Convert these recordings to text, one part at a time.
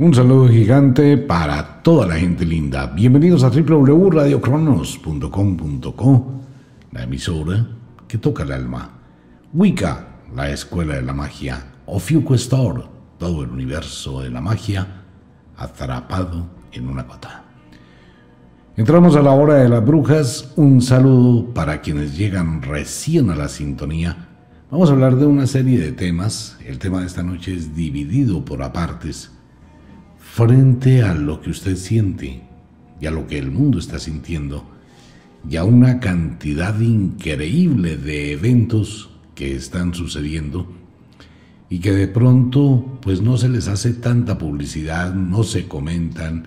Un saludo gigante para toda la gente linda. Bienvenidos a www.radiocronos.com.co, la emisora que toca el alma. Wicca, la escuela de la magia. Ofiuco todo el universo de la magia atrapado en una gota. Entramos a la hora de las brujas. Un saludo para quienes llegan recién a la sintonía. Vamos a hablar de una serie de temas. El tema de esta noche es dividido por apartes frente a lo que usted siente y a lo que el mundo está sintiendo y a una cantidad increíble de eventos que están sucediendo y que de pronto pues no se les hace tanta publicidad, no se comentan,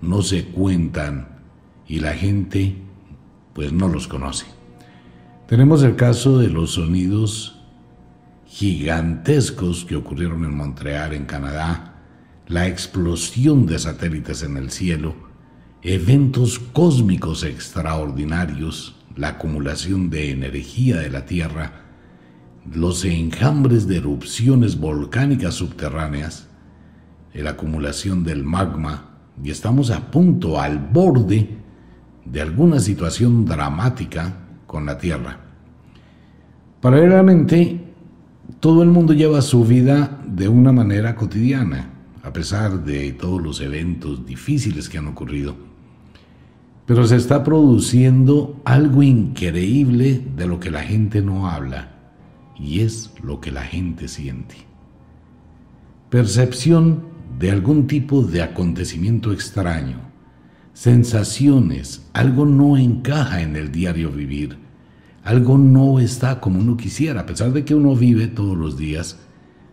no se cuentan y la gente pues no los conoce. Tenemos el caso de los sonidos gigantescos que ocurrieron en Montreal, en Canadá, la explosión de satélites en el cielo, eventos cósmicos extraordinarios, la acumulación de energía de la Tierra, los enjambres de erupciones volcánicas subterráneas, la acumulación del magma, y estamos a punto, al borde de alguna situación dramática con la Tierra. Paralelamente, todo el mundo lleva su vida de una manera cotidiana a pesar de todos los eventos difíciles que han ocurrido. Pero se está produciendo algo increíble de lo que la gente no habla, y es lo que la gente siente. Percepción de algún tipo de acontecimiento extraño, sensaciones, algo no encaja en el diario vivir, algo no está como uno quisiera, a pesar de que uno vive todos los días,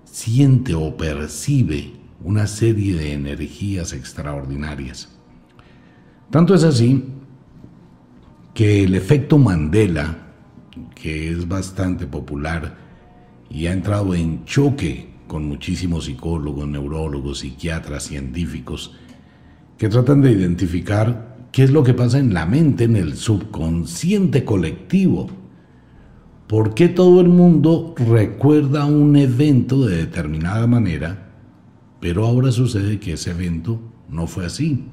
siente o percibe una serie de energías extraordinarias. Tanto es así que el efecto Mandela, que es bastante popular y ha entrado en choque con muchísimos psicólogos, neurólogos, psiquiatras, científicos, que tratan de identificar qué es lo que pasa en la mente, en el subconsciente colectivo. ¿Por qué todo el mundo recuerda un evento de determinada manera pero ahora sucede que ese evento no fue así.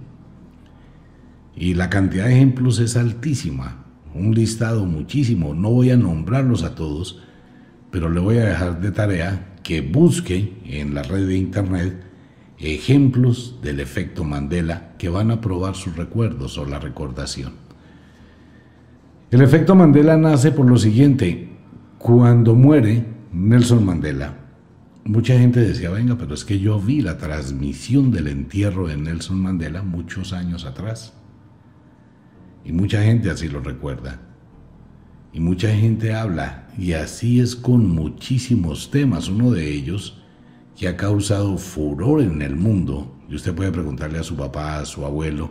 Y la cantidad de ejemplos es altísima, un listado muchísimo. No voy a nombrarlos a todos, pero le voy a dejar de tarea que busque en la red de internet ejemplos del efecto Mandela que van a probar sus recuerdos o la recordación. El efecto Mandela nace por lo siguiente. Cuando muere Nelson Mandela, mucha gente decía, venga, pero es que yo vi la transmisión del entierro de Nelson Mandela muchos años atrás. Y mucha gente así lo recuerda. Y mucha gente habla. Y así es con muchísimos temas. Uno de ellos que ha causado furor en el mundo. Y usted puede preguntarle a su papá, a su abuelo,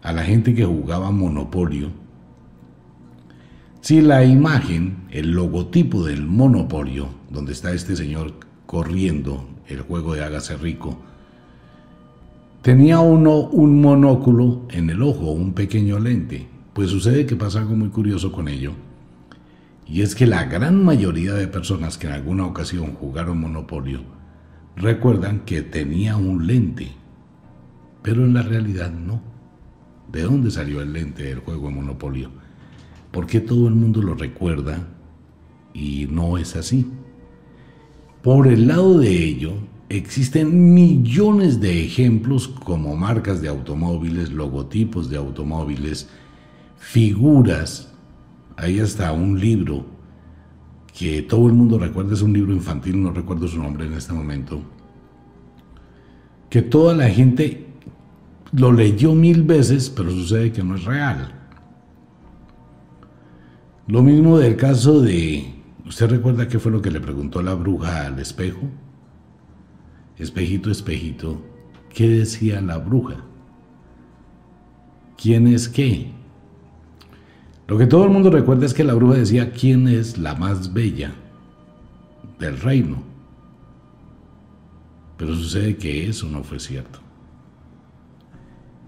a la gente que jugaba Monopolio. Si la imagen, el logotipo del Monopolio, donde está este señor corriendo el juego de Hágase Rico, tenía uno un monóculo en el ojo, un pequeño lente. Pues sucede que pasa algo muy curioso con ello. Y es que la gran mayoría de personas que en alguna ocasión jugaron Monopolio recuerdan que tenía un lente, pero en la realidad no. ¿De dónde salió el lente del juego de Monopolio? ¿Por qué todo el mundo lo recuerda y no es así? Por el lado de ello, existen millones de ejemplos como marcas de automóviles, logotipos de automóviles, figuras. Hay hasta un libro que todo el mundo recuerda, es un libro infantil, no recuerdo su nombre en este momento, que toda la gente lo leyó mil veces, pero sucede que no es real. Lo mismo del caso de ¿Usted recuerda qué fue lo que le preguntó la bruja al espejo? Espejito, espejito, ¿qué decía la bruja? ¿Quién es qué? Lo que todo el mundo recuerda es que la bruja decía quién es la más bella del reino. Pero sucede que eso no fue cierto.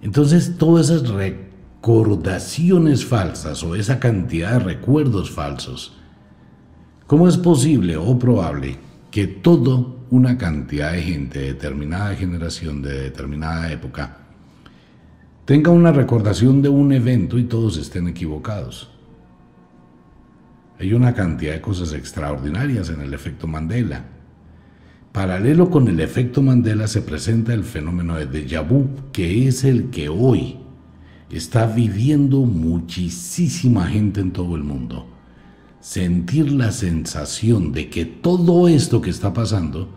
Entonces todas esas recordaciones falsas o esa cantidad de recuerdos falsos ¿Cómo es posible o probable que todo una cantidad de gente de determinada generación, de determinada época, tenga una recordación de un evento y todos estén equivocados. Hay una cantidad de cosas extraordinarias en el efecto Mandela. Paralelo con el efecto Mandela se presenta el fenómeno de déjà vu, que es el que hoy está viviendo muchísima gente en todo el mundo. Sentir la sensación de que todo esto que está pasando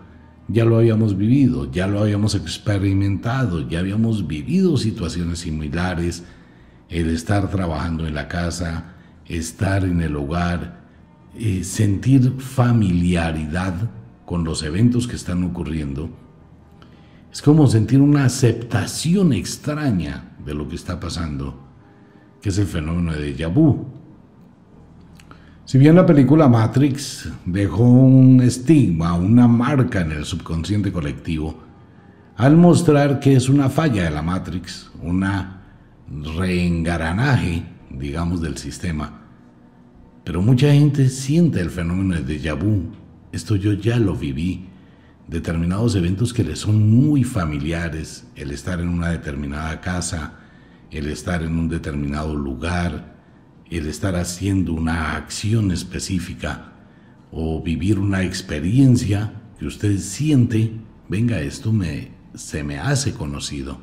ya lo habíamos vivido, ya lo habíamos experimentado, ya habíamos vivido situaciones similares, el estar trabajando en la casa, estar en el hogar, eh, sentir familiaridad con los eventos que están ocurriendo. Es como sentir una aceptación extraña de lo que está pasando, que es el fenómeno de déjà. Si bien la película Matrix dejó un estigma, una marca en el subconsciente colectivo, al mostrar que es una falla de la Matrix, una reengaranaje, digamos, del sistema, pero mucha gente siente el fenómeno de déjà vu. Esto yo ya lo viví. Determinados eventos que le son muy familiares, el estar en una determinada casa, el estar en un determinado lugar, el estar haciendo una acción específica o vivir una experiencia que usted siente, venga, esto me, se me hace conocido.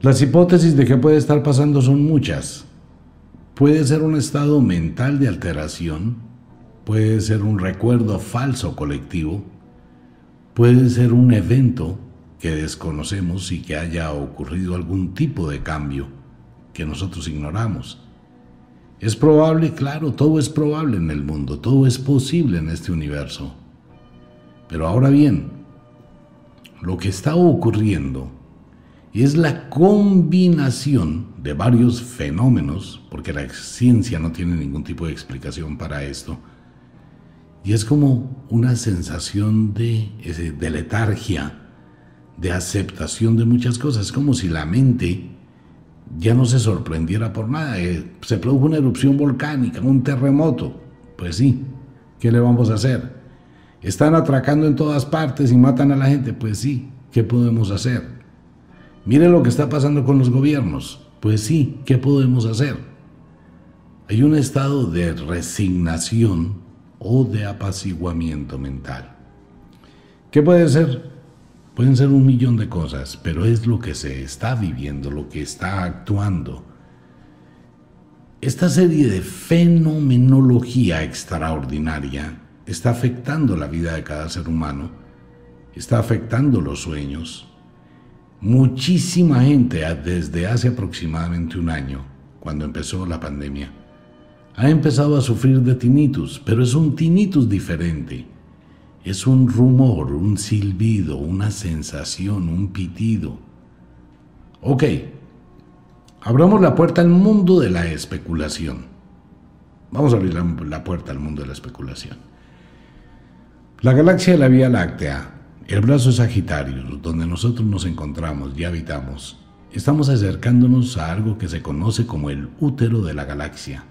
Las hipótesis de qué puede estar pasando son muchas. Puede ser un estado mental de alteración, puede ser un recuerdo falso colectivo, puede ser un evento que desconocemos y que haya ocurrido algún tipo de cambio que nosotros ignoramos. Es probable, claro, todo es probable en el mundo, todo es posible en este universo. Pero ahora bien, lo que está ocurriendo es la combinación de varios fenómenos, porque la ciencia no tiene ningún tipo de explicación para esto, y es como una sensación de, de letargia, de aceptación de muchas cosas, como si la mente ya no se sorprendiera por nada, eh, se produjo una erupción volcánica, un terremoto, pues sí, ¿qué le vamos a hacer? Están atracando en todas partes y matan a la gente, pues sí, ¿qué podemos hacer? Mire lo que está pasando con los gobiernos. Pues sí, ¿qué podemos hacer? Hay un estado de resignación o de apaciguamiento mental. ¿Qué puede ser? Pueden ser un millón de cosas, pero es lo que se está viviendo, lo que está actuando. Esta serie de fenomenología extraordinaria está afectando la vida de cada ser humano, está afectando los sueños, Muchísima gente desde hace aproximadamente un año, cuando empezó la pandemia, ha empezado a sufrir de tinnitus, pero es un tinnitus diferente. Es un rumor, un silbido, una sensación, un pitido. Ok, abramos la puerta al mundo de la especulación. Vamos a abrir la, la puerta al mundo de la especulación. La galaxia de la Vía Láctea el brazo Sagitario, donde nosotros nos encontramos y habitamos. Estamos acercándonos a algo que se conoce como el útero de la galaxia.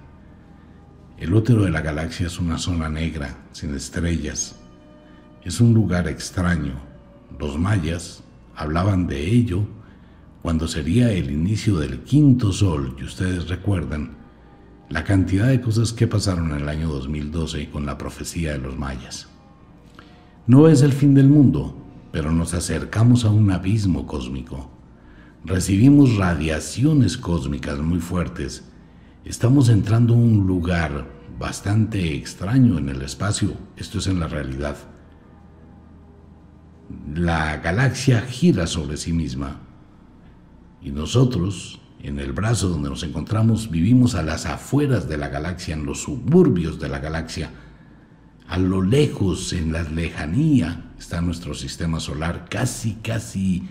El útero de la galaxia es una zona negra, sin estrellas. Es un lugar extraño. Los mayas hablaban de ello cuando sería el inicio del quinto sol, y ustedes recuerdan la cantidad de cosas que pasaron en el año 2012 con la profecía de los mayas. No es el fin del mundo, pero nos acercamos a un abismo cósmico. Recibimos radiaciones cósmicas muy fuertes. Estamos entrando a un lugar bastante extraño en el espacio. Esto es en la realidad. La galaxia gira sobre sí misma y nosotros, en el brazo donde nos encontramos, vivimos a las afueras de la galaxia, en los suburbios de la galaxia a lo lejos, en la lejanía, está nuestro sistema solar, casi, casi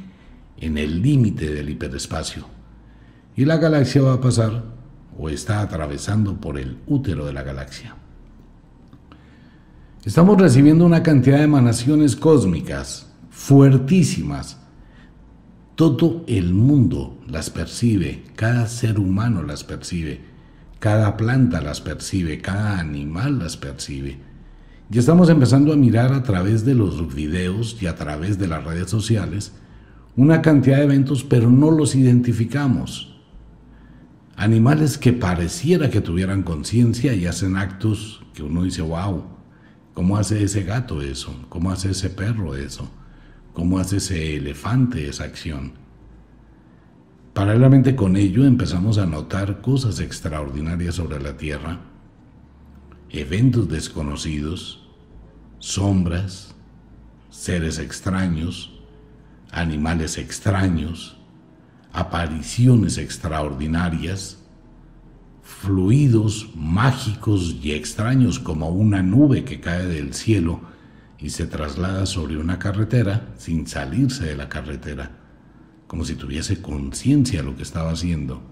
en el límite del hiperespacio. Y la galaxia va a pasar o está atravesando por el útero de la galaxia. Estamos recibiendo una cantidad de emanaciones cósmicas fuertísimas. Todo el mundo las percibe, cada ser humano las percibe, cada planta las percibe, cada animal las percibe Y estamos empezando a mirar a través de los videos y a través de las redes sociales una cantidad de eventos, pero no los identificamos. Animales que pareciera que tuvieran conciencia y hacen actos que uno dice, wow, ¿cómo hace ese gato eso? ¿Cómo hace ese perro eso? ¿Cómo hace ese elefante esa acción? Paralelamente con ello empezamos a notar cosas extraordinarias sobre la Tierra, eventos desconocidos, sombras, seres extraños, animales extraños, apariciones extraordinarias, fluidos mágicos y extraños como una nube que cae del cielo y se traslada sobre una carretera sin salirse de la carretera, como si tuviese conciencia de lo que estaba haciendo.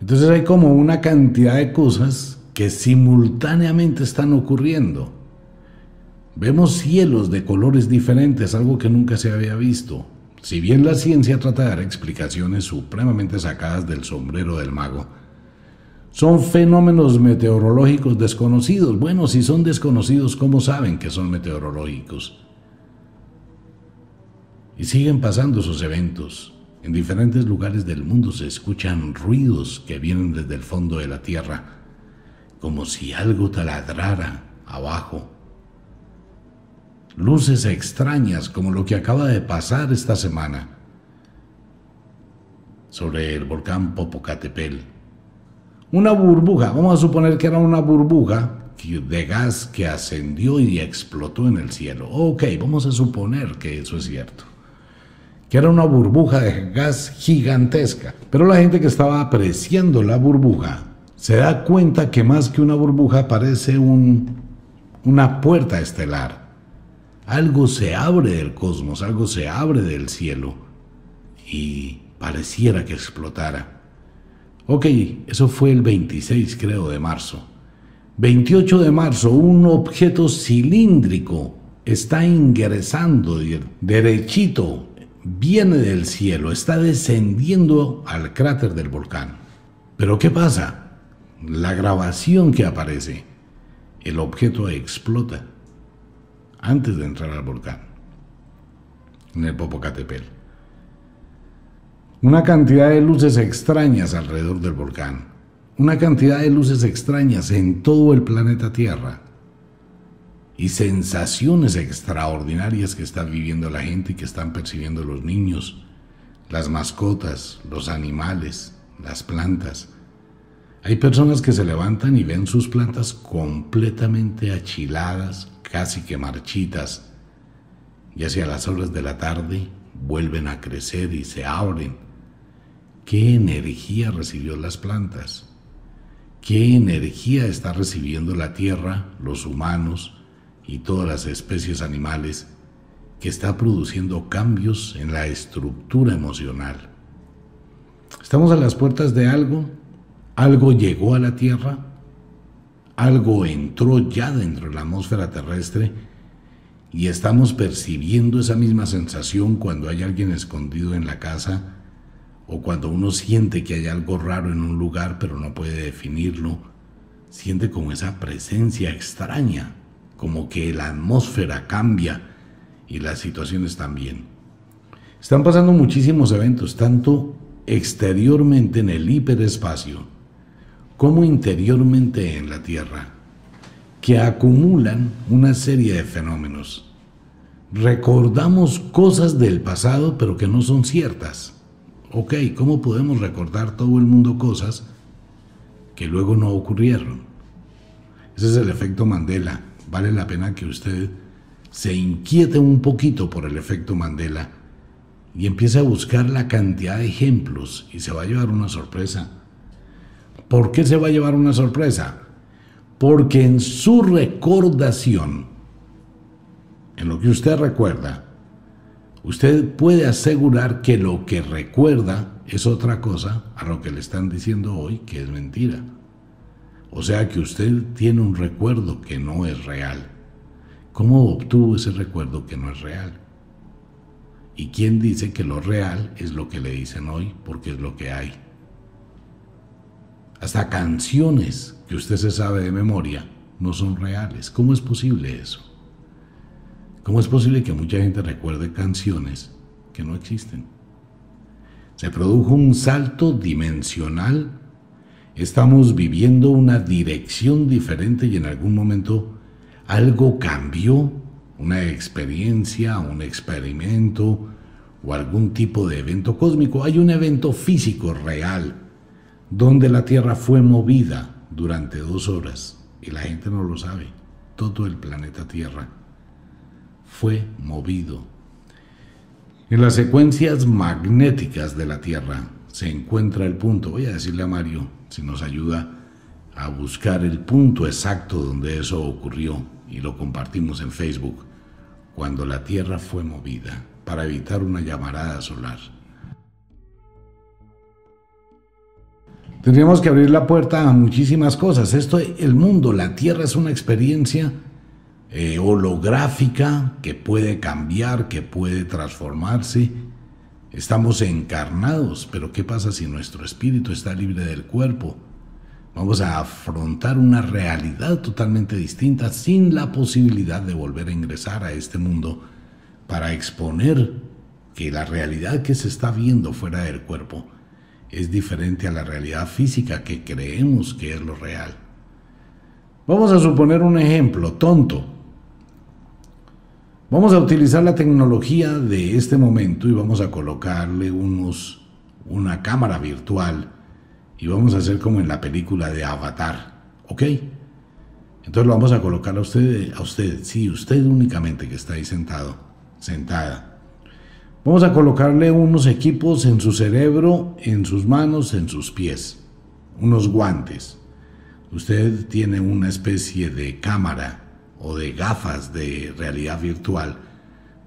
Entonces hay como una cantidad de cosas que simultáneamente están ocurriendo. Vemos cielos de colores diferentes, algo que nunca se había visto. Si bien la ciencia trata de dar explicaciones supremamente sacadas del sombrero del mago, son fenómenos meteorológicos desconocidos. Bueno, si son desconocidos, ¿cómo saben que son meteorológicos? Y siguen pasando esos eventos. En diferentes lugares del mundo se escuchan ruidos que vienen desde el fondo de la tierra, como si algo taladrara abajo luces extrañas como lo que acaba de pasar esta semana sobre el volcán Popocatépetl. Una burbuja, vamos a suponer que era una burbuja de gas que ascendió y explotó en el cielo. Ok, vamos a suponer que eso es cierto. Que era una burbuja de gas gigantesca. Pero la gente que estaba apreciando la burbuja se da cuenta que más que una burbuja parece un, una puerta estelar algo se abre del cosmos, algo se abre del cielo y pareciera que explotara. Ok, eso fue el 26 creo de marzo. 28 de marzo, un objeto cilíndrico está ingresando derechito, viene del cielo, está descendiendo al cráter del volcán. Pero ¿qué pasa? La grabación que aparece, el objeto explota antes de entrar al volcán, en el Popocatépetl. Una cantidad de luces extrañas alrededor del volcán, una cantidad de luces extrañas en todo el planeta Tierra y sensaciones extraordinarias que está viviendo la gente y que están percibiendo los niños, las mascotas, los animales, las plantas. Hay personas que se levantan y ven sus plantas completamente achiladas, casi que marchitas, y hacia las horas de la tarde vuelven a crecer y se abren. ¿Qué energía recibió las plantas? ¿Qué energía está recibiendo la tierra, los humanos y todas las especies animales que está produciendo cambios en la estructura emocional? Estamos a las puertas de algo, algo llegó a la tierra, algo entró ya dentro de la atmósfera terrestre y estamos percibiendo esa misma sensación cuando hay alguien escondido en la casa o cuando uno siente que hay algo raro en un lugar pero no puede definirlo, siente como esa presencia extraña, como que la atmósfera cambia y las situaciones también. Están pasando muchísimos eventos, tanto exteriormente en el hiperespacio, como interiormente en la Tierra, que acumulan una serie de fenómenos. Recordamos cosas del pasado pero que no son ciertas. Ok, ¿cómo podemos recordar todo el mundo cosas que luego no ocurrieron? Ese es el efecto Mandela. Vale la pena que usted se inquiete un poquito por el efecto Mandela y empiece a buscar la cantidad de ejemplos y se va a llevar una sorpresa. ¿Por qué se va a llevar una sorpresa? Porque en su recordación, en lo que usted recuerda, usted puede asegurar que lo que recuerda es otra cosa a lo que le están diciendo hoy que es mentira. O sea que usted tiene un recuerdo que no es real. ¿Cómo obtuvo ese recuerdo que no es real? ¿Y quién dice que lo real es lo que le dicen hoy porque es lo que hay? hasta canciones que usted se sabe de memoria, no son reales. ¿Cómo es posible eso? ¿Cómo es posible que mucha gente recuerde canciones que no existen? Se produjo un salto dimensional. Estamos viviendo una dirección diferente y en algún momento algo cambió, una experiencia, un experimento o algún tipo de evento cósmico. Hay un evento físico real donde la Tierra fue movida durante dos horas y la gente no lo sabe. Todo el planeta Tierra fue movido. En las secuencias magnéticas de la Tierra se encuentra el punto. Voy a decirle a Mario si nos ayuda a buscar el punto exacto donde eso ocurrió y lo compartimos en Facebook cuando la Tierra fue movida para evitar una llamarada solar. Tendríamos que abrir la puerta a muchísimas cosas. Esto, el mundo, la Tierra es una experiencia eh, holográfica que puede cambiar, que puede transformarse. Estamos encarnados, pero ¿qué pasa si nuestro espíritu está libre del cuerpo? Vamos a afrontar una realidad totalmente distinta sin la posibilidad de volver a ingresar a este mundo para exponer que la realidad que se está viendo fuera del cuerpo es diferente a la realidad física que creemos que es lo real. Vamos a suponer un ejemplo tonto. Vamos a utilizar la tecnología de este momento y vamos a colocarle unos, una cámara virtual y vamos a hacer como en la película de Avatar, ¿ok? Entonces lo vamos a colocar a usted, a usted, sí, usted únicamente que está ahí sentado, sentada. Vamos a colocarle unos equipos en su cerebro, en sus manos, en sus pies, unos guantes. Usted tiene una especie de cámara o de gafas de realidad virtual,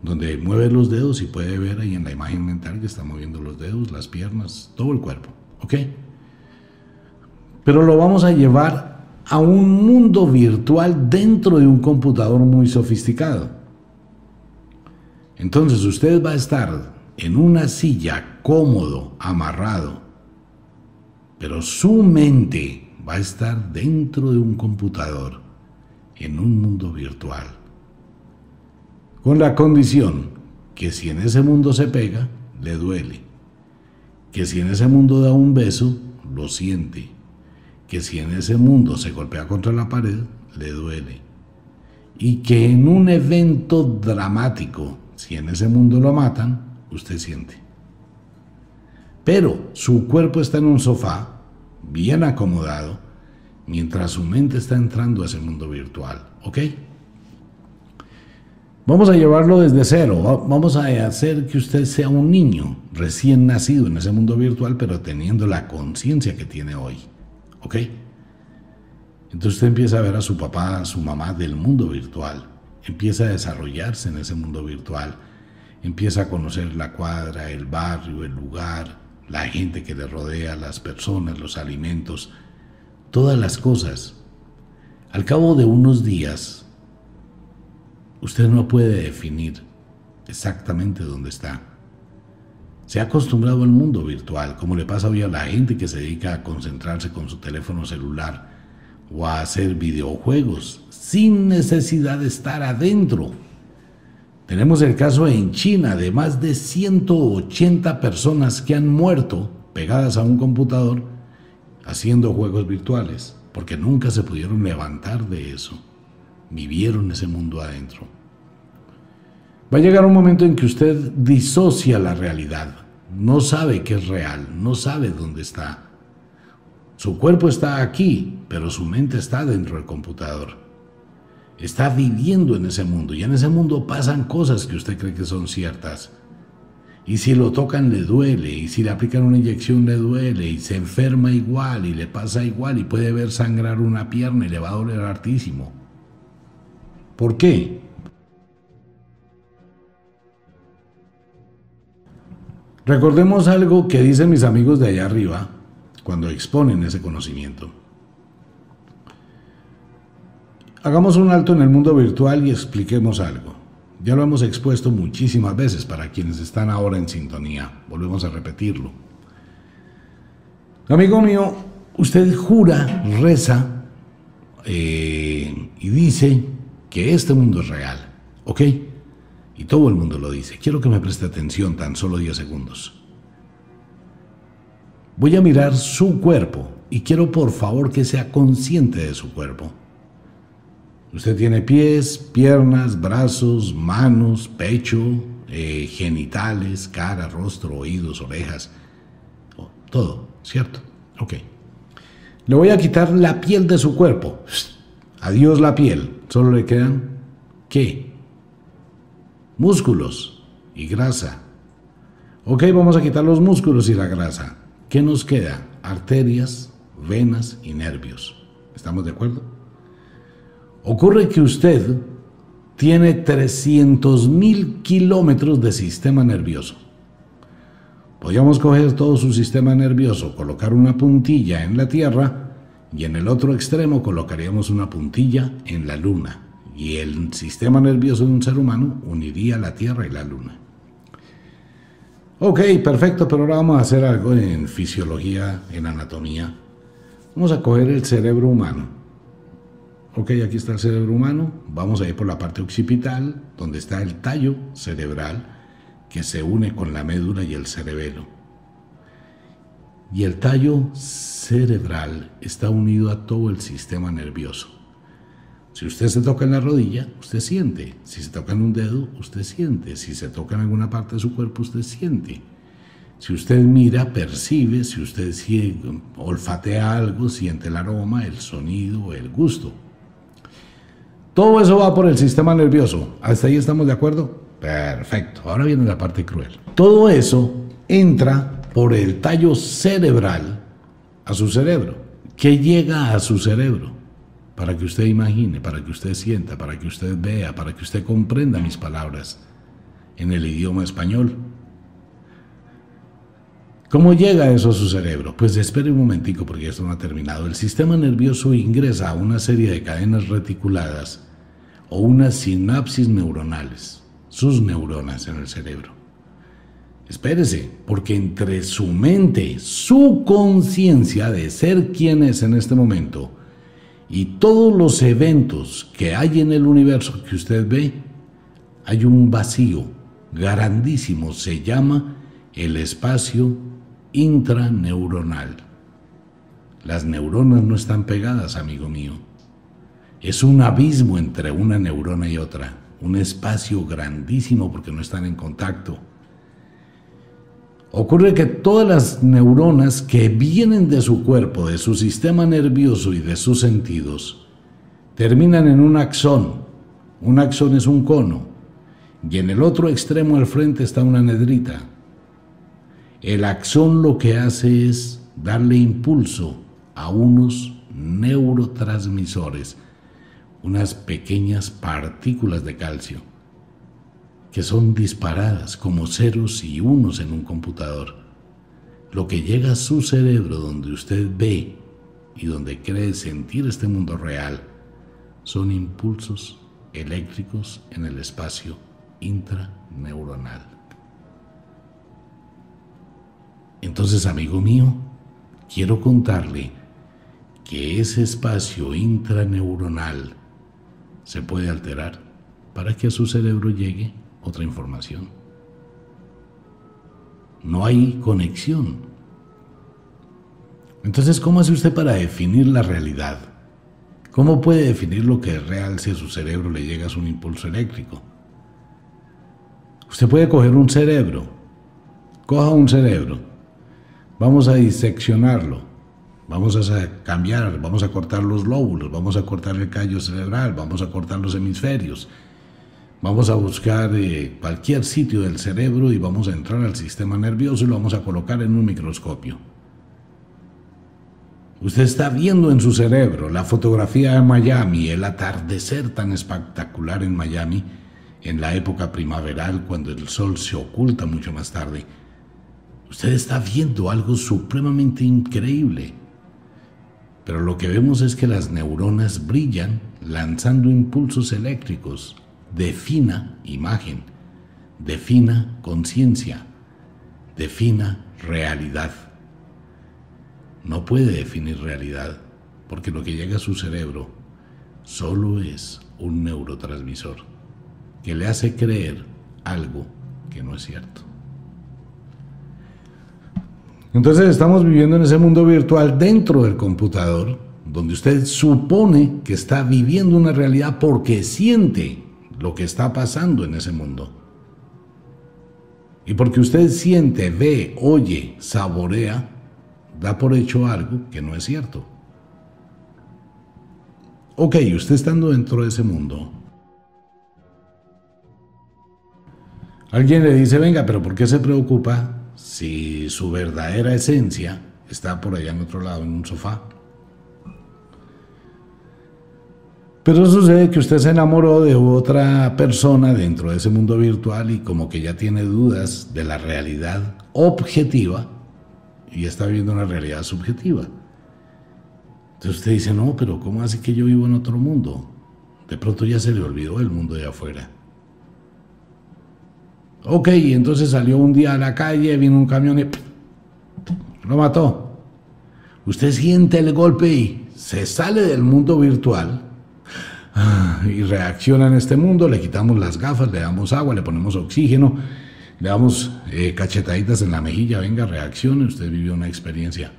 donde mueve los dedos y puede ver ahí en la imagen mental que está moviendo los dedos, las piernas, todo el cuerpo. ¿Ok? Pero lo vamos a llevar a un mundo virtual dentro de un computador muy sofisticado. Entonces usted va a estar en una silla cómodo, amarrado, pero su mente va a estar dentro de un computador en un mundo virtual. Con la condición que si en ese mundo se pega, le duele. Que si en ese mundo da un beso, lo siente. Que si en ese mundo se golpea contra la pared, le duele. Y que en un evento dramático, si en ese mundo lo matan, usted siente. Pero su cuerpo está en un sofá, bien acomodado, mientras su mente está entrando a ese mundo virtual. ¿Ok? Vamos a llevarlo desde cero. Vamos a hacer que usted sea un niño recién nacido en ese mundo virtual, pero teniendo la conciencia que tiene hoy. ¿Ok? Entonces usted empieza a ver a su papá, a su mamá del mundo virtual. Empieza a desarrollarse en ese mundo virtual. Empieza a conocer la cuadra, el barrio, el lugar, la gente que le rodea, las personas, los alimentos, todas las cosas. Al cabo de unos días, usted no puede definir exactamente dónde está. Se ha acostumbrado al mundo virtual, como le pasa hoy a la gente que se dedica a concentrarse con su teléfono celular o a hacer videojuegos sin necesidad de estar adentro. Tenemos el caso en China de más de 180 personas que han muerto pegadas a un computador haciendo juegos virtuales, porque nunca se pudieron levantar de eso. Vivieron ese mundo adentro. Va a llegar un momento en que usted disocia la realidad, no sabe qué es real, no sabe dónde está. Su cuerpo está aquí, pero su mente está dentro del computador. Está viviendo en ese mundo y en ese mundo pasan cosas que usted cree que son ciertas y si lo tocan le duele, y si le aplican una inyección le duele, y se enferma igual, y le pasa igual, y puede ver sangrar una pierna y le va a doler hartísimo. ¿Por qué? Recordemos algo que dicen mis amigos de allá arriba cuando exponen ese conocimiento. Hagamos un alto en el mundo virtual y expliquemos algo. Ya lo hemos expuesto muchísimas veces para quienes están ahora en sintonía. Volvemos a repetirlo. Amigo mío, usted jura, reza, eh, y dice que este mundo es real, ¿ok? Y todo el mundo lo dice. Quiero que me preste atención tan solo 10 segundos. Voy a mirar su cuerpo y quiero por favor que sea consciente de su cuerpo. Usted tiene pies, piernas, brazos, manos, pecho, eh, genitales, cara, rostro, oídos, orejas, todo, ¿cierto? Ok. Le voy a quitar la piel de su cuerpo. Adiós la piel. Solo le quedan, ¿qué? Músculos y grasa. Ok, vamos a quitar los músculos y la grasa. ¿Qué nos queda? Arterias, venas y nervios. ¿Estamos de acuerdo? Ocurre que usted tiene 300.000 kilómetros de sistema nervioso. Podríamos coger todo su sistema nervioso, colocar una puntilla en la Tierra y en el otro extremo colocaríamos una puntilla en la Luna. Y el sistema nervioso de un ser humano uniría la Tierra y la Luna. Ok, perfecto, pero ahora vamos a hacer algo en fisiología, en anatomía. Vamos a coger el cerebro humano Ok, aquí está el cerebro humano. Vamos a ir por la parte occipital, donde está el tallo cerebral que se une con la médula y el cerebelo. Y el tallo cerebral está unido a todo el sistema nervioso. Si usted se toca en la rodilla, usted siente. Si se toca en un dedo, usted siente. Si se toca en alguna parte de su cuerpo, usted siente. Si usted mira, percibe. Si usted olfatea algo, siente el aroma, el sonido, el gusto. Todo eso va por el sistema nervioso. ¿Hasta ahí estamos de acuerdo? Perfecto. Ahora viene la parte cruel. Todo eso entra por el tallo cerebral a su cerebro. ¿Qué llega a su cerebro? Para que usted imagine, para que usted sienta, para que usted vea, para que usted comprenda mis palabras en el idioma español. ¿Cómo llega eso a su cerebro? Pues espere un momentico porque esto no ha terminado. El sistema nervioso ingresa a una serie de cadenas reticuladas o unas sinapsis neuronales, sus neuronas en el cerebro. Espérese, porque entre su mente, su conciencia de ser quien es en este momento y todos los eventos que hay en el universo que usted ve, hay un vacío grandísimo, se llama el espacio intraneuronal. Las neuronas no están pegadas, amigo mío. Es un abismo entre una neurona y otra, un espacio grandísimo porque no están en contacto. Ocurre que todas las neuronas que vienen de su cuerpo, de su sistema nervioso y de sus sentidos, terminan en un axón. Un axón es un cono y en el otro extremo al frente está una nedrita. El axón lo que hace es darle impulso a unos neurotransmisores, unas pequeñas partículas de calcio, que son disparadas como ceros y unos en un computador. Lo que llega a su cerebro donde usted ve y donde cree sentir este mundo real son impulsos eléctricos en el espacio intraneuronal. Entonces, amigo mío, quiero contarle que ese espacio intraneuronal se puede alterar para que a su cerebro llegue otra información. No hay conexión. Entonces, ¿cómo hace usted para definir la realidad? ¿Cómo puede definir lo que es real si a su cerebro le llega un impulso eléctrico? Usted puede coger un cerebro, coja un cerebro, Vamos a diseccionarlo, vamos a cambiar, vamos a cortar los lóbulos, vamos a cortar el callo cerebral, vamos a cortar los hemisferios, vamos a buscar eh, cualquier sitio del cerebro y vamos a entrar al sistema nervioso y lo vamos a colocar en un microscopio. Usted está viendo en su cerebro la fotografía de Miami, el atardecer tan espectacular en Miami, en la época primaveral, cuando el sol se oculta mucho más tarde Usted está viendo algo supremamente increíble. Pero lo que vemos es que las neuronas brillan lanzando impulsos eléctricos de fina imagen, de fina conciencia, de fina realidad. No puede definir realidad porque lo que llega a su cerebro solo es un neurotransmisor que le hace creer algo que no es cierto. Entonces estamos viviendo en ese mundo virtual dentro del computador, donde usted supone que está viviendo una realidad porque siente lo que está pasando en ese mundo. Y porque usted siente, ve, oye, saborea, da por hecho algo que no es cierto. Ok, usted estando dentro de ese mundo, alguien le dice, venga, pero ¿por qué se preocupa si su verdadera esencia está por allá en otro lado, en un sofá? Pero sucede que usted se enamoró de otra persona dentro de ese mundo virtual y como que ya tiene dudas de la realidad objetiva y está viviendo una realidad subjetiva. Entonces usted dice, no, pero ¿cómo así que yo vivo en otro mundo? De pronto ya se le olvidó el mundo de afuera. Ok, entonces salió un día a la calle, vino un camión y lo mató. Usted siente el golpe y se sale del mundo virtual ah, y reacciona en este mundo, le quitamos las gafas, le damos agua, le ponemos oxígeno, le damos eh, cachetaditas en la mejilla, venga, reaccione, usted vivió una experiencia.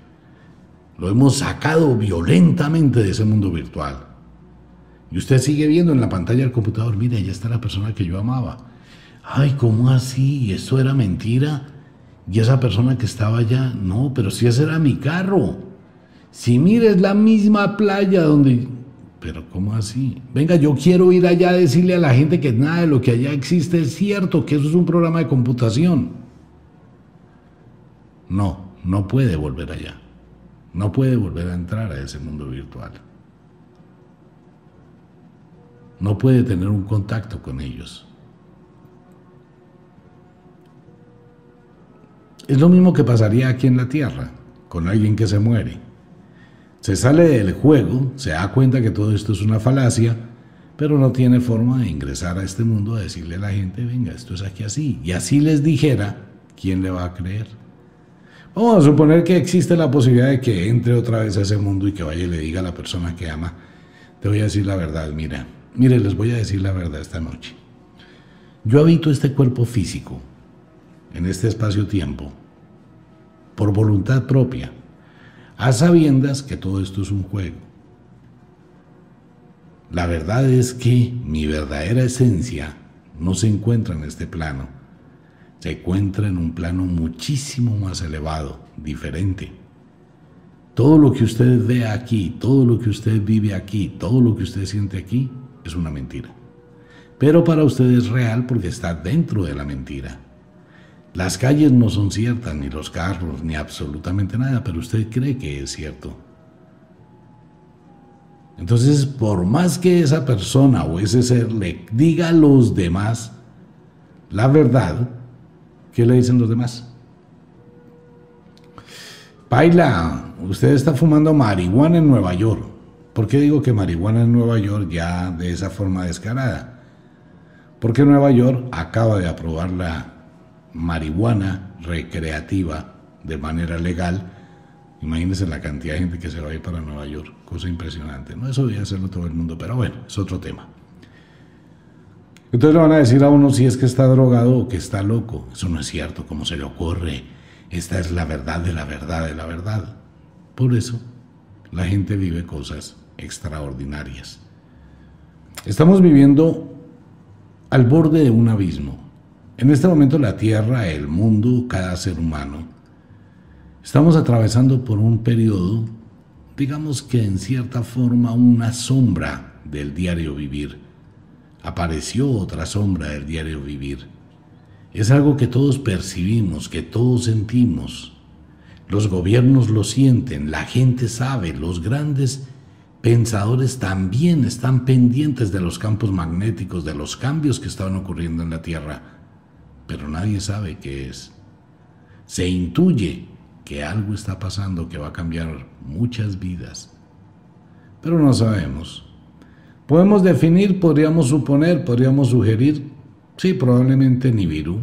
Lo hemos sacado violentamente de ese mundo virtual. Y usted sigue viendo en la pantalla del computador, mire, ahí está la persona que yo amaba. Ay, ¿cómo así? ¿Y esto era mentira? ¿Y esa persona que estaba allá? No, pero si ese era mi carro. Si mire, es la misma playa donde... Pero ¿cómo así? Venga, yo quiero ir allá a decirle a la gente que nada de lo que allá existe es cierto, que eso es un programa de computación. No, no puede volver allá. No puede volver a entrar a ese mundo virtual. No puede tener un contacto con ellos. Es lo mismo que pasaría aquí en la Tierra, con alguien que se muere. Se sale del juego, se da cuenta que todo esto es una falacia, pero no tiene forma de ingresar a este mundo a decirle a la gente, venga, esto es aquí así. Y así les dijera, ¿quién le va a creer? Vamos a suponer que existe la posibilidad de que entre otra vez a ese mundo y que vaya y le diga a la persona que ama, te voy a decir la verdad, mira, mire, les voy a decir la verdad esta noche. Yo habito este cuerpo físico, en este espacio-tiempo, por voluntad propia, a sabiendas que todo esto es un juego. La verdad es que mi verdadera esencia no se encuentra en este plano se encuentra en un plano muchísimo más elevado, diferente. Todo lo que usted ve aquí, todo lo que usted vive aquí, todo lo que usted siente aquí, es una mentira. Pero para usted es real porque está dentro de la mentira. Las calles no son ciertas, ni los carros, ni absolutamente nada, pero usted cree que es cierto. Entonces, por más que esa persona o ese ser le diga a los demás la verdad, ¿Qué le dicen los demás? Paila, usted está fumando marihuana en Nueva York. ¿Por qué digo que marihuana en Nueva York ya de esa forma descarada? Porque Nueva York acaba de aprobar la marihuana recreativa de manera legal. Imagínense la cantidad de gente que se va a ir para Nueva York. Cosa impresionante. No, eso debe hacerlo todo el mundo, pero bueno, es otro tema. Entonces le van a decir a uno si es que está drogado o que está loco. Eso no es cierto, como se le ocurre. Esta es la verdad de la verdad de la verdad. Por eso la gente vive cosas extraordinarias. Estamos viviendo al borde de un abismo. En este momento la Tierra, el mundo, cada ser humano, estamos atravesando por un periodo, digamos que en cierta forma una sombra del diario vivir apareció otra sombra del diario vivir. Es algo que todos percibimos, que todos sentimos. Los gobiernos lo sienten, la gente sabe, los grandes pensadores también están pendientes de los campos magnéticos, de los cambios que estaban ocurriendo en la Tierra, pero nadie sabe qué es. Se intuye que algo está pasando que va a cambiar muchas vidas, pero no sabemos. Podemos definir, podríamos suponer, podríamos sugerir, sí, probablemente Nibiru,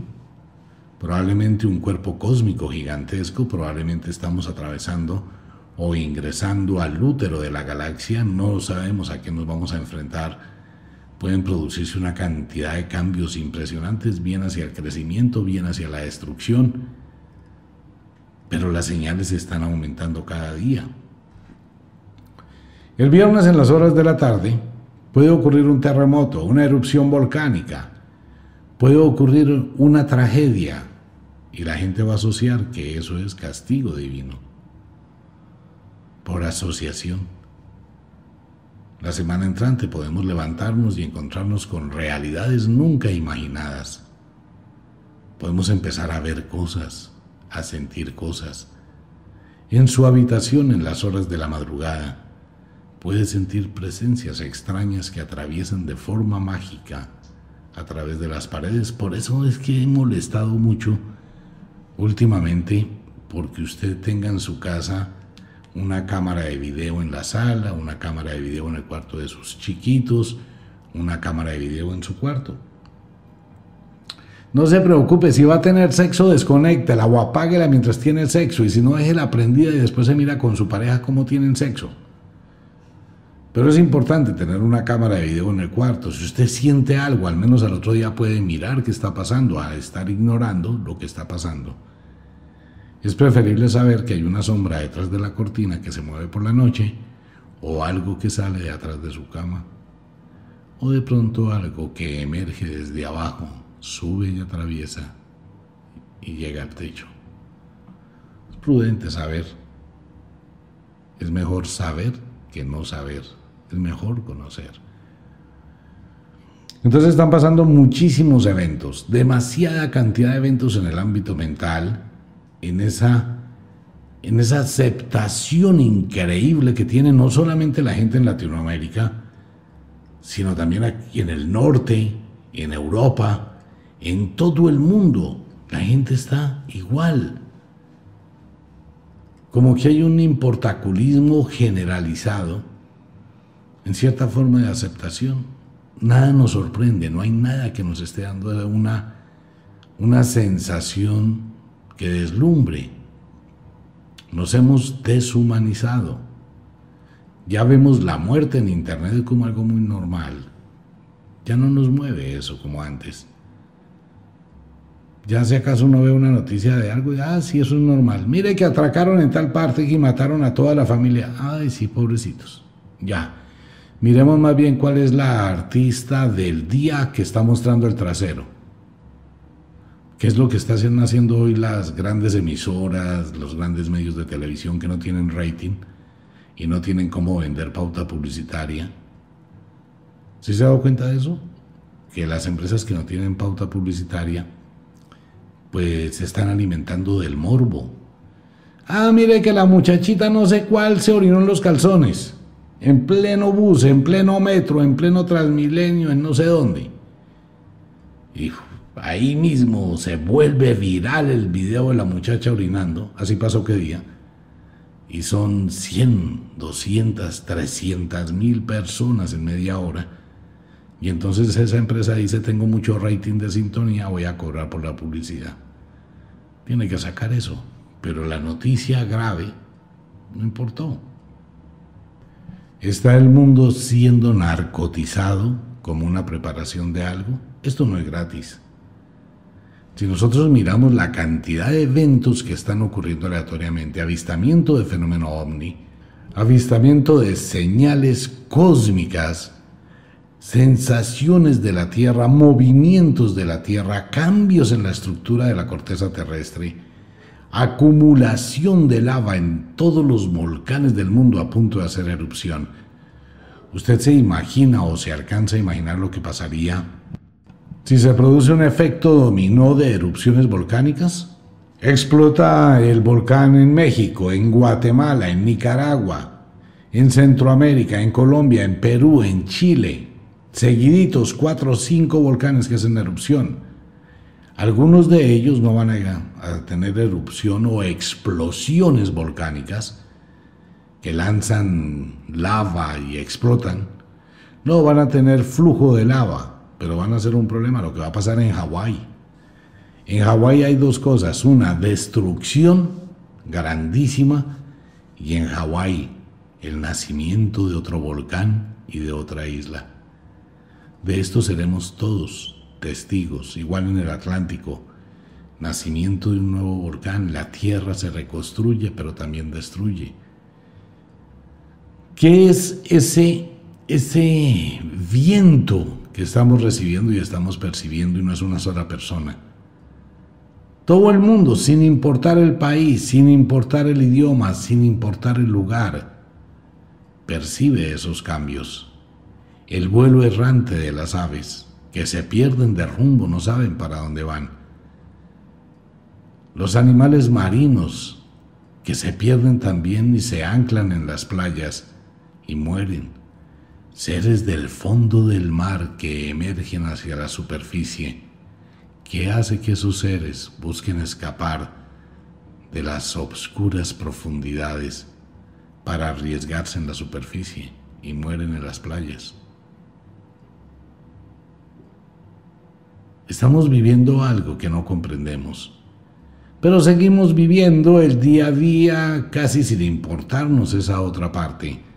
probablemente un cuerpo cósmico gigantesco, probablemente estamos atravesando o ingresando al útero de la galaxia, no sabemos a qué nos vamos a enfrentar. Pueden producirse una cantidad de cambios impresionantes, bien hacia el crecimiento, bien hacia la destrucción, pero las señales están aumentando cada día. El viernes en las horas de la tarde puede ocurrir un terremoto, una erupción volcánica, puede ocurrir una tragedia y la gente va a asociar que eso es castigo divino por asociación. La semana entrante podemos levantarnos y encontrarnos con realidades nunca imaginadas. Podemos empezar a ver cosas, a sentir cosas. En su habitación en las horas de la madrugada, puede sentir presencias extrañas que atraviesan de forma mágica a través de las paredes. Por eso es que he molestado mucho últimamente porque usted tenga en su casa una cámara de video en la sala, una cámara de video en el cuarto de sus chiquitos, una cámara de video en su cuarto. No se preocupe, si va a tener sexo, desconéctela o apáguela mientras tiene sexo y si no, la prendida y después se mira con su pareja cómo tienen sexo. Pero es importante tener una cámara de video en el cuarto. Si usted siente algo, al menos al otro día puede mirar qué está pasando, a estar ignorando lo que está pasando. Es preferible saber que hay una sombra detrás de la cortina que se mueve por la noche o algo que sale de atrás de su cama o de pronto algo que emerge desde abajo, sube y atraviesa y llega al techo. Es prudente saber. Es mejor saber que no saber es mejor conocer. Entonces están pasando muchísimos eventos, demasiada cantidad de eventos en el ámbito mental, en esa, en esa aceptación increíble que tiene no solamente la gente en Latinoamérica, sino también aquí en el norte, en Europa, en todo el mundo. La gente está igual. Como que hay un importaculismo generalizado en cierta forma de aceptación. Nada nos sorprende, no hay nada que nos esté dando una, una sensación que deslumbre. Nos hemos deshumanizado. Ya vemos la muerte en Internet como algo muy normal. Ya no nos mueve eso como antes. Ya si acaso uno ve una noticia de algo y, ah, sí, eso es normal. Mire que atracaron en tal parte y mataron a toda la familia. Ay, sí, pobrecitos. Ya. Miremos más bien cuál es la artista del día que está mostrando el trasero. ¿Qué es lo que están haciendo hoy las grandes emisoras, los grandes medios de televisión que no tienen rating y no tienen cómo vender pauta publicitaria? ¿Sí se ha dado cuenta de eso? Que las empresas que no tienen pauta publicitaria pues se están alimentando del morbo. Ah, mire que la muchachita no sé cuál se orinó en los calzones en pleno bus, en pleno metro, en pleno transmilenio, en no sé dónde. Y ahí mismo se vuelve viral el video de la muchacha orinando, así pasó que día. Y son 100, 200, 300 mil personas en media hora. Y entonces esa empresa dice, tengo mucho rating de sintonía, voy a cobrar por la publicidad. Tiene que sacar eso. Pero la noticia grave no importó. ¿Está el mundo siendo narcotizado como una preparación de algo? Esto no es gratis. Si nosotros miramos la cantidad de eventos que están ocurriendo aleatoriamente, avistamiento de fenómeno ovni, avistamiento de señales cósmicas, sensaciones de la Tierra, movimientos de la Tierra, cambios en la estructura de la corteza terrestre, acumulación de lava en todos los volcanes del mundo a punto de hacer erupción. ¿Usted se imagina o se alcanza a imaginar lo que pasaría si se produce un efecto dominó de erupciones volcánicas? Explota el volcán en México, en Guatemala, en Nicaragua, en Centroamérica, en Colombia, en Perú, en Chile. Seguiditos, cuatro o cinco volcanes que hacen erupción. Algunos de ellos no van a, tener erupción o explosiones volcánicas que lanzan lava y explotan. No van a tener flujo de lava, pero van a ser un problema lo que va a pasar en Hawái. En Hawái hay dos cosas, una destrucción grandísima y en Hawái el nacimiento de otro volcán y de otra isla. De esto seremos todos testigos, igual en el Atlántico. Nacimiento de un nuevo volcán, la tierra se reconstruye pero también destruye. ¿Qué es ese, ese viento que estamos recibiendo y estamos percibiendo y no es una sola persona? Todo el mundo, sin importar el país, sin importar el idioma, sin importar el lugar, percibe esos cambios. El vuelo errante de las aves, que se pierden de rumbo, no saben para dónde van. Los animales marinos, que se pierden también y se anclan en las playas y mueren. Seres del fondo del mar que emergen hacia la superficie. ¿Qué hace que esos seres busquen escapar de las obscuras profundidades para arriesgarse en la superficie y mueren en las playas? Estamos viviendo algo que no comprendemos, pero seguimos viviendo el día a día casi sin importarnos esa otra parte,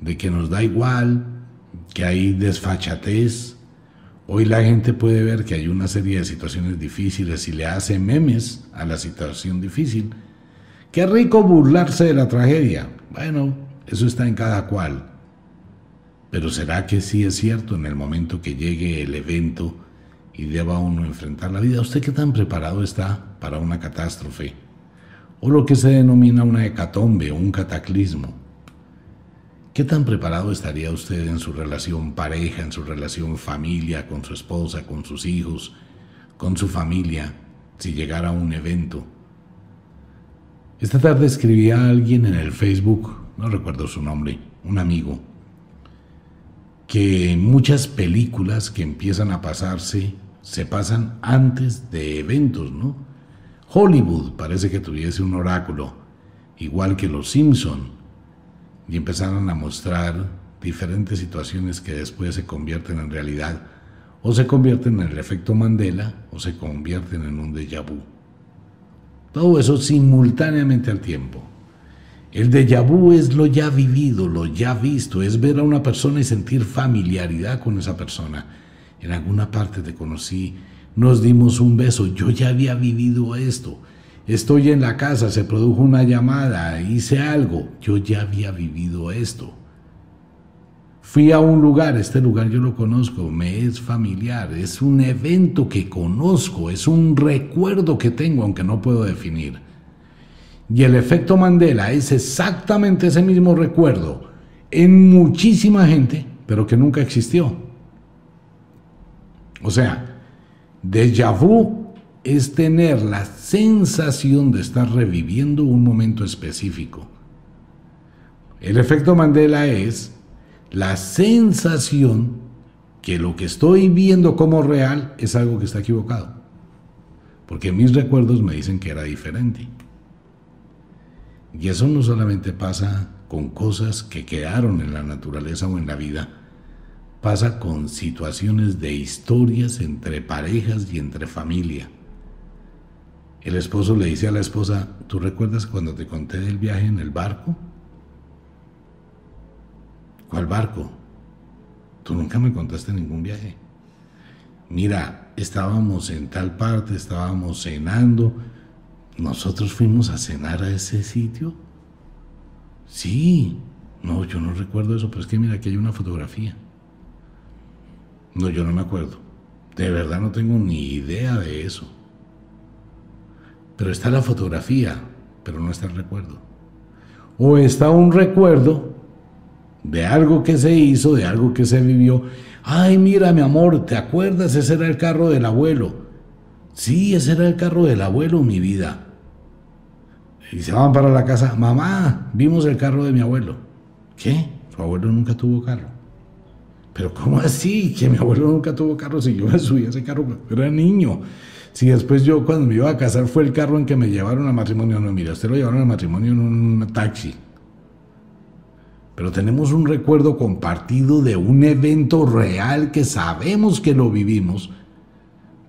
de que nos da igual, que hay desfachatez. Hoy la gente puede ver que hay una serie de situaciones difíciles y le hace memes a la situación difícil. Qué rico burlarse de la tragedia. Bueno, eso está en cada cual. Pero ¿será que sí es cierto en el momento que llegue el evento? y deba uno enfrentar la vida. ¿Usted qué tan preparado está para una catástrofe? O lo que se denomina una hecatombe o un cataclismo. ¿Qué tan preparado estaría usted en su relación pareja, en su relación familia, con su esposa, con sus hijos, con su familia, si llegara un evento? Esta tarde escribí a alguien en el Facebook, no recuerdo su nombre, un amigo, que muchas películas que empiezan a pasarse se pasan antes de eventos, ¿no? Hollywood parece que tuviese un oráculo, igual que los Simpson, y empezaron a mostrar diferentes situaciones que después se convierten en realidad, o se convierten en el efecto Mandela, o se convierten en un déjà vu. Todo eso simultáneamente al tiempo. El déjà vu es lo ya vivido, lo ya visto, es ver a una persona y sentir familiaridad con esa persona en alguna parte te conocí, nos dimos un beso, yo ya había vivido esto, estoy en la casa, se produjo una llamada, hice algo, yo ya había vivido esto. Fui a un lugar, este lugar yo lo conozco, me es familiar, es un evento que conozco, es un recuerdo que tengo, aunque no puedo definir. Y el efecto Mandela es exactamente ese mismo recuerdo en muchísima gente, pero que nunca existió. O sea, déjà vu es tener la sensación de estar reviviendo un momento específico. El efecto Mandela es la sensación que lo que estoy viendo como real es algo que está equivocado. Porque mis recuerdos me dicen que era diferente. Y eso no solamente pasa con cosas que quedaron en la naturaleza o en la vida, pasa con situaciones de historias entre parejas y entre familia. El esposo le dice a la esposa, ¿tú recuerdas cuando te conté del viaje en el barco? ¿Cuál barco? Tú nunca me contaste ningún viaje. Mira, estábamos en tal parte, estábamos cenando. ¿Nosotros fuimos a cenar a ese sitio? Sí. No, yo no recuerdo eso, pero es que mira, aquí hay una fotografía. No, yo no me acuerdo. De verdad no tengo ni idea de eso. Pero está la fotografía, pero no está el recuerdo. O está un recuerdo de algo que se hizo, de algo que se vivió. Ay, mira, mi amor, ¿te acuerdas? Ese era el carro del abuelo. Sí, ese era el carro del abuelo, mi vida. Y se van para la casa. Mamá, vimos el carro de mi abuelo. ¿Qué? Su abuelo nunca tuvo carro. Pero ¿cómo así? Que mi abuelo nunca tuvo carro si yo me subí a ese carro cuando era niño. Si después yo cuando me iba a casar fue el carro en que me llevaron al matrimonio. No, mira, usted lo llevaron al matrimonio en un taxi. Pero tenemos un recuerdo compartido de un evento real que sabemos que lo vivimos.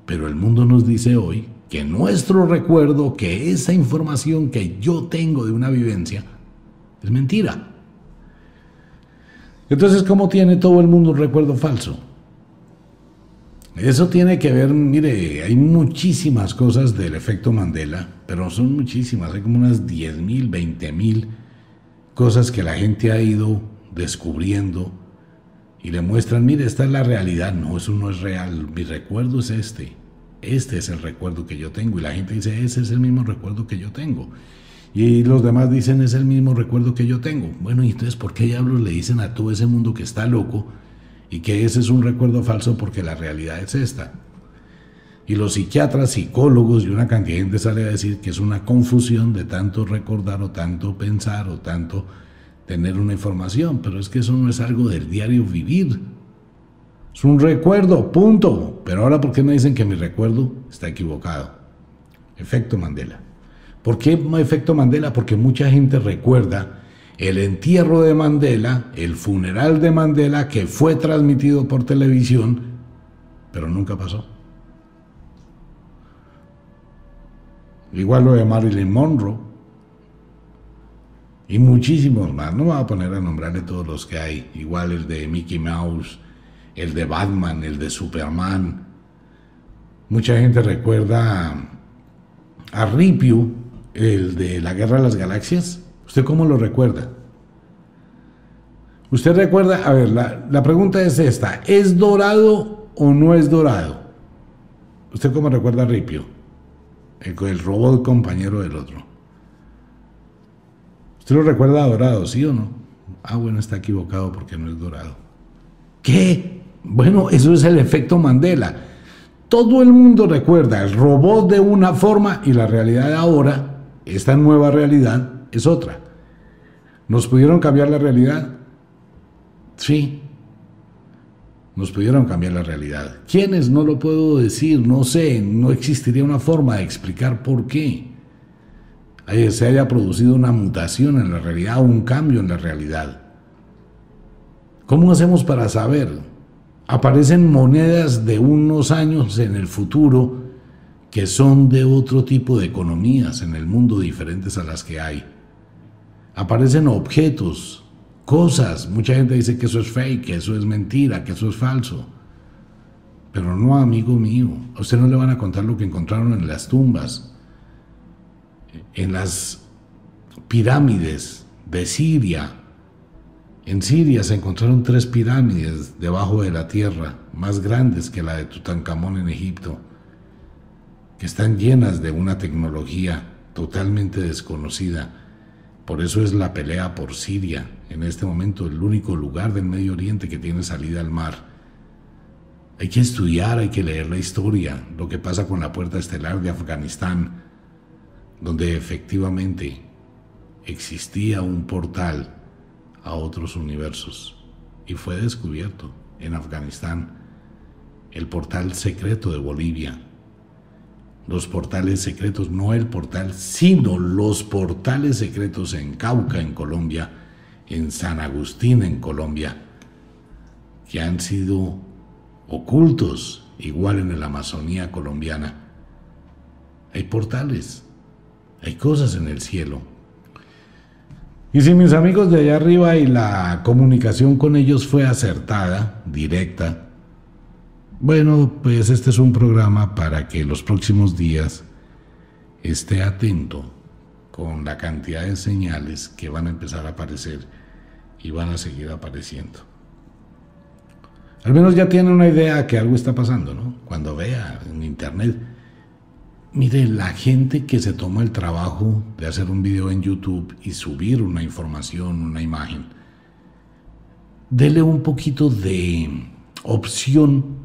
Pero el mundo nos dice hoy que nuestro recuerdo, que esa información que yo tengo de una vivencia, Es mentira. Entonces, ¿cómo tiene todo el mundo un recuerdo falso? Eso tiene que ver, mire, hay muchísimas cosas del efecto Mandela, pero son muchísimas, hay como unas 10 mil, 20 mil cosas que la gente ha ido descubriendo y le muestran, mire, esta es la realidad, no, eso no es real, mi recuerdo es este, este es el recuerdo que yo tengo y la gente dice, ese es el mismo recuerdo que yo tengo. Y los demás dicen, es el mismo recuerdo que yo tengo. Bueno, y entonces, ¿por qué diablos le dicen a todo ese mundo que está loco? Y que ese es un recuerdo falso porque la realidad es esta. Y los psiquiatras, psicólogos y una cantidad de gente sale a decir que es una confusión de tanto recordar o tanto pensar o tanto tener una información, pero es que eso no es algo del diario vivir. Es un recuerdo, punto. Pero ahora, ¿por qué me dicen que mi recuerdo está equivocado? Efecto Mandela. ¿Por qué efecto Mandela? Porque mucha gente recuerda el entierro de Mandela, el funeral de Mandela que fue transmitido por televisión, pero nunca pasó. Igual lo de Marilyn Monroe y muchísimos más. No me voy a poner a nombrarle todos los que hay. Igual el de Mickey Mouse, el de Batman, el de Superman. Mucha gente recuerda a Ripio, el de la Guerra de las Galaxias. ¿Usted cómo lo recuerda? Usted recuerda, a ver, la, pregunta es esta, ¿es dorado o no es dorado? ¿Usted cómo recuerda a Ripio? El, el robot compañero del otro. ¿Usted lo recuerda dorado, sí o no? Ah, bueno, está equivocado porque no es dorado. ¿Qué? Bueno, eso es el efecto Mandela. Todo el mundo recuerda el robot de una forma y la realidad ahora, esta nueva realidad, es otra. ¿Nos pudieron cambiar la realidad? Sí. Nos pudieron cambiar la realidad. ¿Quiénes? No lo puedo decir, no sé, no existiría una forma de explicar por qué se haya producido una mutación en la realidad, un cambio en la realidad. ¿Cómo hacemos para saber? Aparecen monedas de unos años en el futuro que son de otro tipo de economías en el mundo diferentes a las que hay aparecen objetos, cosas. Mucha gente dice que eso es fake, que eso es mentira, que eso es falso. Pero no, amigo mío, a usted no le van a contar lo que encontraron en las tumbas, en las pirámides de Siria. En Siria se encontraron tres pirámides debajo de la tierra, más grandes que la de Tutankamón en Egipto, que están llenas de una tecnología totalmente desconocida por eso es la pelea por Siria, en este momento el único lugar del Medio Oriente que tiene salida al mar. Hay que estudiar, hay que leer la historia, lo que pasa con la puerta estelar de Afganistán, donde efectivamente existía un portal a otros universos y fue descubierto en Afganistán el portal secreto de Bolivia los portales secretos, no el portal, sino los portales secretos en Cauca, en Colombia, en San Agustín, en Colombia, que han sido ocultos, igual en la Amazonía colombiana. Hay portales, hay cosas en el cielo. Y si mis amigos de allá arriba y la comunicación con ellos fue acertada, directa, bueno, pues este es un programa para que los próximos días esté atento con la cantidad de señales que van a empezar a aparecer y van a seguir apareciendo. Al menos ya tiene una idea que algo está pasando, ¿no? Cuando vea en internet, mire, la gente que se toma el trabajo de hacer un video en YouTube y subir una información, una imagen, dele un poquito de opción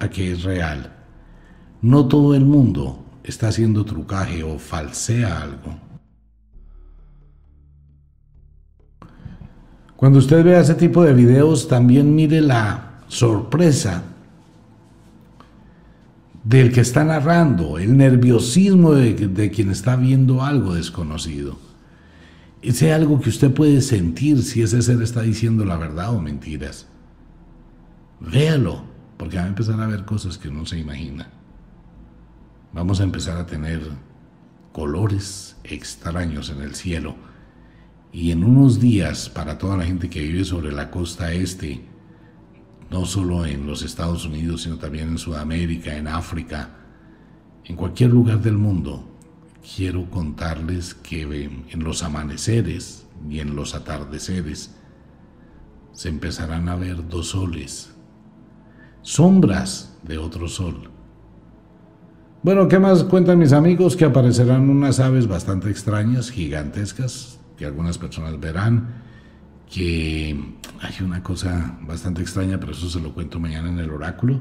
a que es real. No todo el mundo está haciendo trucaje o falsea algo. Cuando usted vea ese tipo de videos, también mire la sorpresa del que está narrando, el nerviosismo de, quien está viendo algo desconocido. Ese algo que usted puede sentir si ese ser está diciendo la verdad o mentiras. Véalo porque va a empezar a ver cosas que no se imagina. Vamos a empezar a tener colores extraños en el cielo Y en unos días, para toda la gente que vive sobre la costa este, no solo en los Estados Unidos, sino también en Sudamérica, en África, en cualquier lugar del mundo, quiero contarles que en los amaneceres y en los atardeceres se empezarán a ver dos soles, sombras de otro sol. Bueno, ¿qué más cuentan mis amigos? Que aparecerán unas aves bastante extrañas, gigantescas, que algunas personas verán, que hay una cosa bastante extraña, pero eso se lo cuento mañana en el oráculo.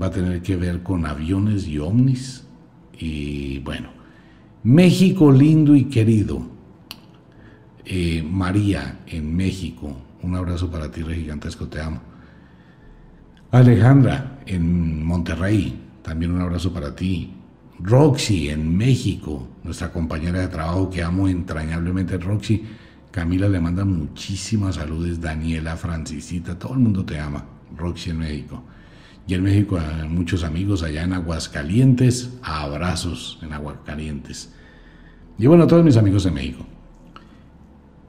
Va a tener que ver con aviones y ovnis. Y bueno, México lindo y querido. Eh, María en México, un abrazo para ti, re gigantesco, te amo. Alejandra en Monterrey, también un abrazo para ti. Roxy en México, nuestra compañera de trabajo que amo entrañablemente, Roxy. Camila le manda muchísimas saludos, Daniela, Francisita, todo el mundo te ama, Roxy en México. Y en México hay muchos amigos allá en Aguascalientes, abrazos en Aguascalientes. Y bueno, a todos mis amigos de México.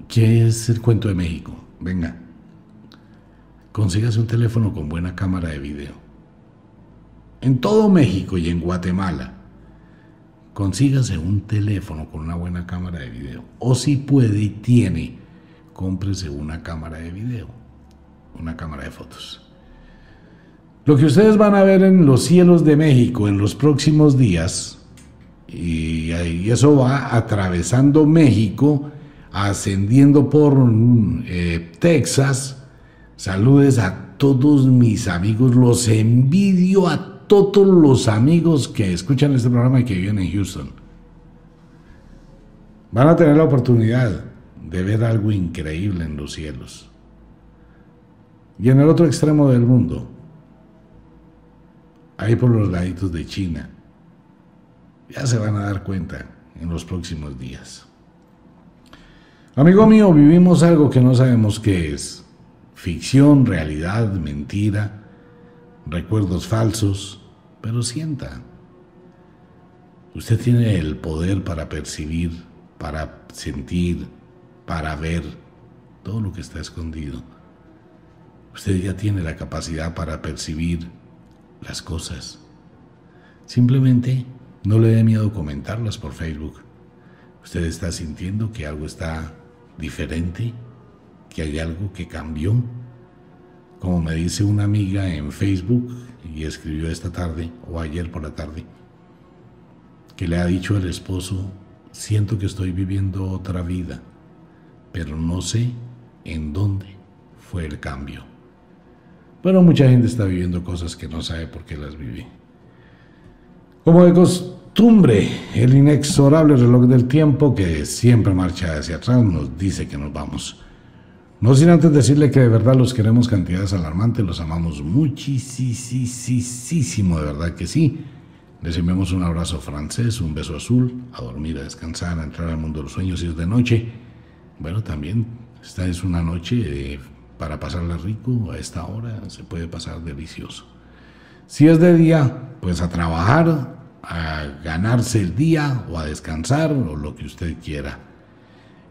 ¿Qué es el cuento de México? Venga, consígase un teléfono con buena cámara de video. En todo México y en Guatemala consígase un teléfono con una buena cámara de video. O si puede y tiene, cómprese una cámara de video, una cámara de fotos. Lo que ustedes van a ver en los cielos de México en los próximos días, y, eso va atravesando México, ascendiendo por eh, Texas. Saludes a todos mis amigos, los envidio a todos los amigos que escuchan este programa y que viven en Houston. Van a tener la oportunidad de ver algo increíble en los cielos. Y en el otro extremo del mundo, ahí por los laditos de China, ya se van a dar cuenta en los próximos días. Amigo mío, vivimos algo que no sabemos qué es. Ficción, realidad, mentira, recuerdos falsos, pero sienta. Usted tiene el poder para percibir, para sentir, para ver todo lo que está escondido. Usted ya tiene la capacidad para percibir las cosas. Simplemente no le dé miedo comentarlas por Facebook. Usted está sintiendo que algo está diferente, que hay algo que cambió. Como me dice una amiga en Facebook, y escribió esta tarde o ayer por la tarde que le ha dicho el esposo, siento que estoy viviendo otra vida, pero no sé en dónde fue el cambio. Bueno, mucha gente está viviendo cosas que no sabe por qué las viví. Como de costumbre, el inexorable reloj del tiempo que siempre marcha hacia atrás nos dice que nos vamos. No sin antes decirle que de verdad los queremos cantidades alarmantes, los amamos muchísimo, de verdad que sí. Les enviamos un abrazo francés, un beso azul, a dormir, a descansar, a entrar al mundo de los sueños si es de noche. Bueno, también esta es una noche para pasarla rico, a esta hora se puede pasar delicioso. Si es de día, pues a trabajar, a ganarse el día o a descansar o lo que usted quiera.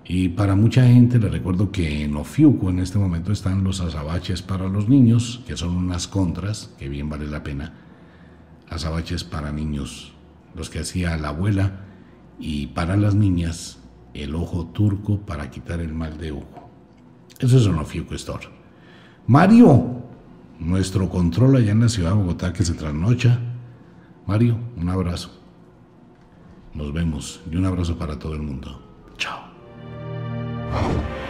Y para mucha gente le recuerdo que en Ofiuco en este momento están los azabaches para los niños, que son unas contras, que bien vale la pena. Azabaches para niños, los que hacía la abuela, y para las niñas, el ojo turco para quitar el mal de ojo. Eso es un Ofiuco Store. Mario, nuestro control allá en la ciudad de Bogotá que se trasnocha. Mario, un abrazo. Nos vemos y un abrazo para todo el mundo. Chao. Oh.